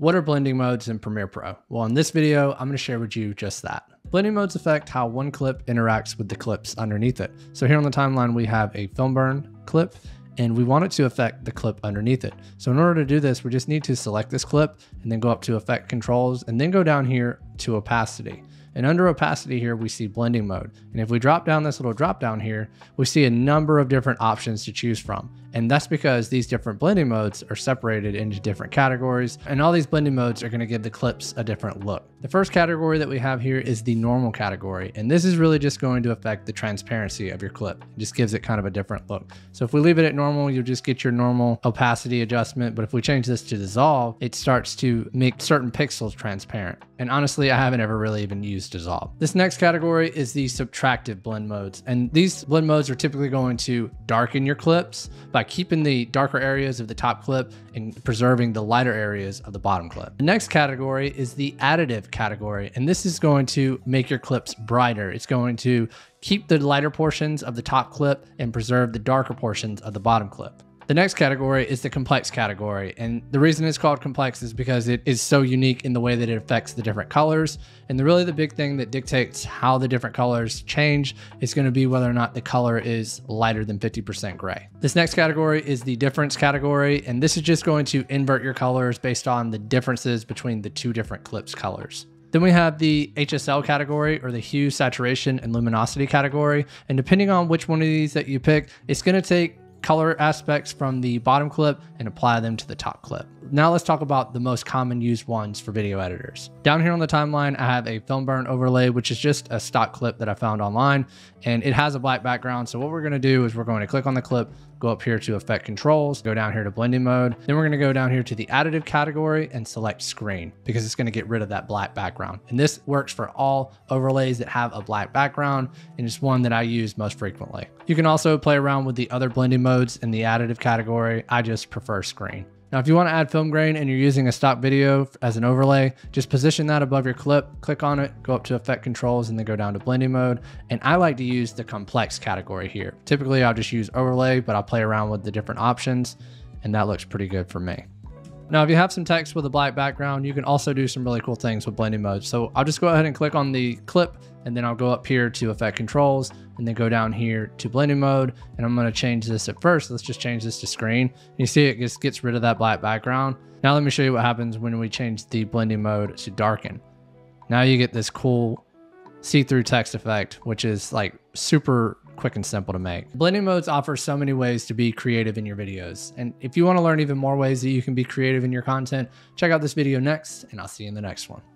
What are blending modes in Premiere Pro? Well, in this video, I'm gonna share with you just that. Blending modes affect how one clip interacts with the clips underneath it. So here on the timeline, we have a film burn clip and we want it to affect the clip underneath it. So in order to do this, we just need to select this clip and then go up to effect controls and then go down here to opacity. And under opacity here, we see blending mode. And if we drop down this little drop down here, we see a number of different options to choose from. And that's because these different blending modes are separated into different categories. And all these blending modes are gonna give the clips a different look. The first category that we have here is the normal category. And this is really just going to affect the transparency of your clip. It just gives it kind of a different look. So if we leave it at normal, you'll just get your normal opacity adjustment. But if we change this to dissolve, it starts to make certain pixels transparent. And honestly, I haven't ever really even used dissolve. This next category is the subtractive blend modes. And these blend modes are typically going to darken your clips by keeping the darker areas of the top clip and preserving the lighter areas of the bottom clip. The next category is the additive category. And this is going to make your clips brighter. It's going to keep the lighter portions of the top clip and preserve the darker portions of the bottom clip. The next category is the complex category. And the reason it's called complex is because it is so unique in the way that it affects the different colors. And the, really the big thing that dictates how the different colors change is going to be whether or not the color is lighter than 50% gray. This next category is the difference category. And this is just going to invert your colors based on the differences between the two different clips colors. Then we have the HSL category or the hue, saturation, and luminosity category. And depending on which one of these that you pick, it's going to take color aspects from the bottom clip and apply them to the top clip. Now let's talk about the most common used ones for video editors. Down here on the timeline, I have a film burn overlay, which is just a stock clip that I found online and it has a black background. So what we're gonna do is we're going to click on the clip, go up here to effect controls, go down here to blending mode. Then we're gonna go down here to the additive category and select screen because it's gonna get rid of that black background. And this works for all overlays that have a black background and it's one that I use most frequently. You can also play around with the other blending modes in the additive category. I just prefer screen. Now, if you want to add film grain and you're using a stock video as an overlay, just position that above your clip, click on it, go up to effect controls, and then go down to blending mode. And I like to use the complex category here. Typically, I'll just use overlay, but I'll play around with the different options, and that looks pretty good for me. Now, if you have some text with a black background, you can also do some really cool things with blending mode. So I'll just go ahead and click on the clip and then I'll go up here to effect controls and then go down here to blending mode. And I'm gonna change this at first. Let's just change this to screen. You see it just gets rid of that black background. Now let me show you what happens when we change the blending mode to darken. Now you get this cool see-through text effect, which is like super quick and simple to make. Blending modes offer so many ways to be creative in your videos. And if you wanna learn even more ways that you can be creative in your content, check out this video next and I'll see you in the next one.